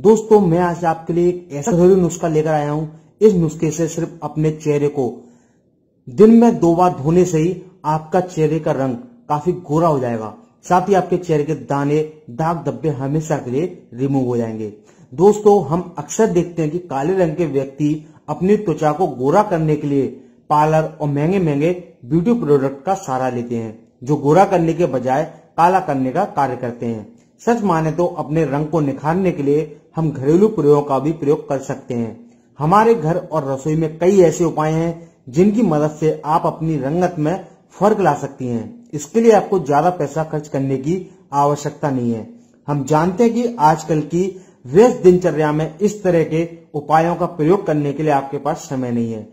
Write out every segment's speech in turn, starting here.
दोस्तों, मैं आज आपके लिए एक ऐसा घरेलू नुस्खा लेकर आया हूँ। इस नुस्खे से सिर्फ़ अपने चेहरे को। दिन में दो बार धोने से ही आपका चेहरे का रंग काफ़ी गोरा हो जाएगा। साथ ही आपके चेहरे के दाने, दाग धब्बे हमेशा के लिए रिमूव हो जाएँगे। दोस्तों, हम अक्सर देखते हैं कि काले रंग के व्यक्ति अपनी त्वचा को गोरा करने के लिए पार्लर और महँगे महँगे ब्यूटी प्रोडक्ट का सहारा लेते हैं, जो गोरा करने के बजाय काला करने का कार्य करते हैं। सच माने तो अपने रंग को निखारने के लिए हम घरेलू प्रयोग का भी प्रयोग कर सकते हैं। हमारे घर और रसोई में कई ऐसे उपाय हैं, जिनकी मदद से आप अपनी रंगत में फ़र्क ला सकती हैं। इसके लिए आपको ज़्यादा पैसा खर्च करने की आवश्यकता नहीं है। हम जानते हैं कि आजकल की व्यस्त दिनचर्या में इस तरह के उपायों का प्रयोग करने के लिए आपके पास समय नहीं है।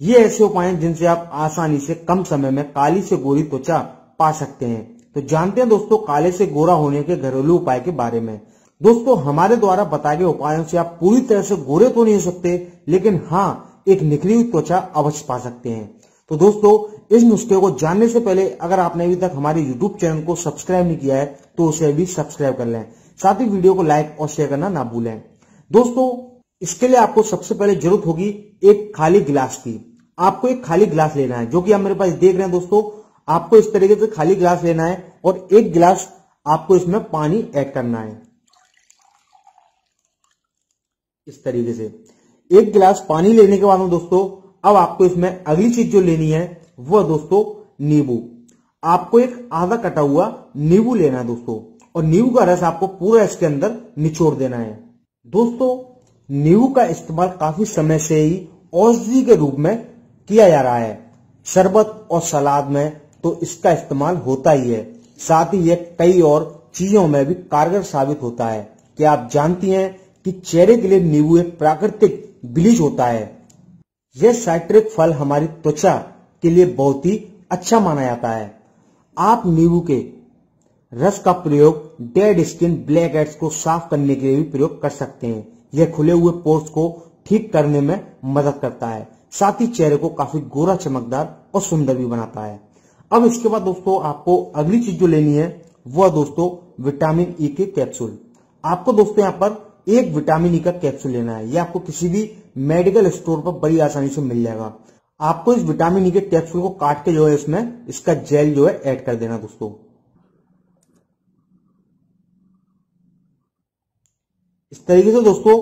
ये ऐसे उपाय जिनसे आप आसानी से कम समय में काली से गोरी त्वचा पा सकते हैं। तो जानते हैं दोस्तों, काले से गोरा होने के घरेलू उपाय के बारे में। दोस्तों, हमारे द्वारा बताए गए उपायों से आप पूरी तरह से गोरे तो नहीं हो सकते, लेकिन हाँ एक निकली हुई त्वचा अवश्य पा सकते हैं। तो दोस्तों, इस नुस्खे को जानने से पहले अगर आपने अभी तक हमारे यूट्यूब चैनल को सब्सक्राइब नहीं किया है तो उसे भी सब्सक्राइब कर लें। साथ ही वीडियो को लाइक और शेयर करना ना भूलें। दोस्तों, इसके लिए आपको सबसे पहले ज़रूरत होगी एक खाली गिलास की। आपको एक खाली गिलास लेना है, जो कि आप मेरे पास देख रहे हैं दोस्तों, आपको इस तरीके से खाली गिलास लेना है और एक गिलास आपको इसमें पानी ऐड करना है। इस तरीके से। एक गिलास पानी लेने के बाद दोस्तों, अब आपको इसमें अगली चीज़ जो लेनी है, वह दोस्तों, नींबू। आपको एक आधा कटा हुआ नींबू लेना है दोस्तों, और नींबू का रस आपको पूरा इसके अंदर निचोड़ देना है। दोस्तों, नींबू का इस्तेमाल काफ़ी समय से ही औषधि के रूप में किया जा रहा है। शरबत और सलाद में तो इसका इस्तेमाल होता ही है। साथ ही यह कई और चीज़ों में भी कारगर साबित होता है। क्या आप जानती हैं कि चेहरे के लिए नींबू एक प्राकृतिक ब्लीच होता है। यह साइट्रिक फल हमारी त्वचा के लिए बहुत ही अच्छा माना जाता है। आप नींबू के रस का प्रयोग डेड स्किन ब्लैक हेड्स को साफ़ करने के लिए भी प्रयोग कर सकते हैं। यह खुले हुए पोर्स को ठीक करने में मदद करता है। साथ ही चेहरे को काफ़ी गोरा, चमकदार और सुंदर भी बनाता है। अब इसके बाद दोस्तों, आपको अगली चीज़ जो लेनी है, वह दोस्तों, विटामिन ई के कैप्सूल आपको दोस्तों, यहाँ पर एक विटामिन ई का कैप्सूल लेना है। यह आपको किसी भी मेडिकल स्टोर पर बड़ी आसानी से मिल जाएगा। आपको इस विटामिन ई के कैप्सूल को काट के जो है इसमें, इसका जेल जो है ऐड कर देना दोस्तों। इस तरीके से दोस्तों,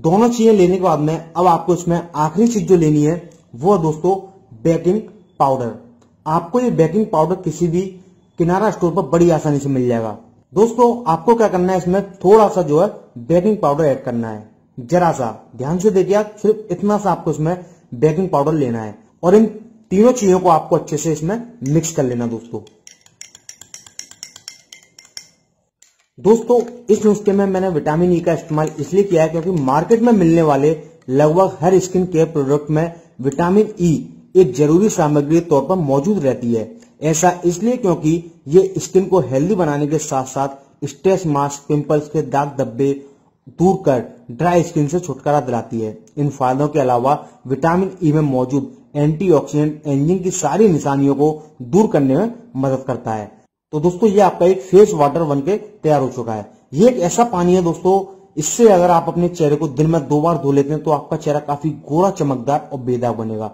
दोनों चीज़ें लेने के बाद में, अब आपको इसमें आखिरी चीज़ जो लेनी है, वो है दोस्तों बेकिंग पाउडर आपको ये बेकिंग पाउडर किसी भी किनारा स्टोर पर बड़ी आसानी से मिल जाएगा। दोस्तों, आपको क्या करना है? इसमें थोड़ा सा जो है बेकिंग पाउडर ऐड करना है। जरा सा, ध्यान से देखिए सिर्फ़ इतना सा आपको इसमें बेकिंग पाउडर लेना है। और इन तीनों चीज़ों को आपको अच्छे से इसमें मिक्स कर लेना दोस्तों। दोस्तों, इस नुस्खे में मैंने विटामिन ई e का इस्तेमाल इसलिए किया है क्योंकि मार्केट में मिलने वाले लगभग हर स्किन केयर प्रोडक्ट में विटामिन ई e एक ज़रूरी सामग्री के तौर पर मौजूद रहती है। ऐसा इसलिए क्योंकि ये स्किन को हेल्दी बनाने के साथ साथ स्ट्रेस मास्क पिंपल्स के दाग धब्बे दूर कर ड्राई स्किन से छुटकारा दिलाती है। इन फायदों के अलावा विटामिन ई में मौजूद एंटीऑक्सीडेंट एंजिंग की सारी निशानियों को दूर करने में मदद करता है। तो दोस्तों, ये आपका एक फेस वाटर बन के तैयार हो चुका है। ये एक ऐसा पानी है दोस्तों, इससे अगर आप अपने चेहरे को दिन में दो बार धो लेते हैं तो आपका चेहरा काफ़ी गोरा, चमकदार और बेदाग बनेगा।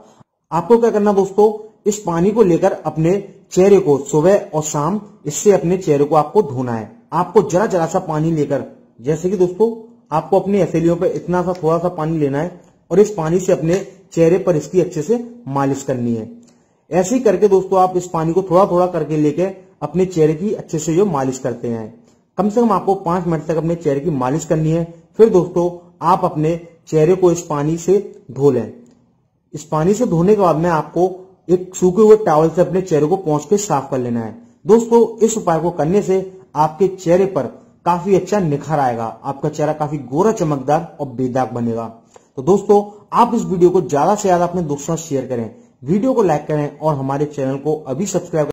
आपको क्या करना दोस्तों इस पानी को लेकर अपने चेहरे को सुबह और शाम, इससे अपने चेहरे को आपको धोना है। आपको जरा जरा सा पानी लेकर, जैसे कि दोस्तों, आपको अपनी हथेलियों पर इतना सा थोड़ा सा पानी लेना है और इस पानी से अपने चेहरे पर इसकी अच्छे से मालिश करनी है। ऐसे ही करके दोस्तों, आप इस पानी को थोड़ा थोड़ा करके लेके अपने चेहरे की अच्छे से जो मालिश करते हैं। कम से कम आपको पाँच मिनट तक अपने चेहरे की मालिश करनी है। फिर दोस्तों, आप अपने चेहरे को इस पानी से धो लें। इस पानी से धोने के बाद में आपको एक सूखे हुए टॉवल से अपने चेहरे को पहुँच के साफ़ कर लेना है। दोस्तों, इस उपाय को करने से आपके चेहरे पर काफ़ी अच्छा निखार आएगा, आपका चेहरा काफ़ी गोरा, चमकदार और बेदाग बनेगा। तो दोस्तों, आप इस वीडियो को ज़्यादा से ज़्यादा अपने दोस्तों शेयर करें, वीडियो को लाइक करें और हमारे चैनल को अभी सब्सक्राइब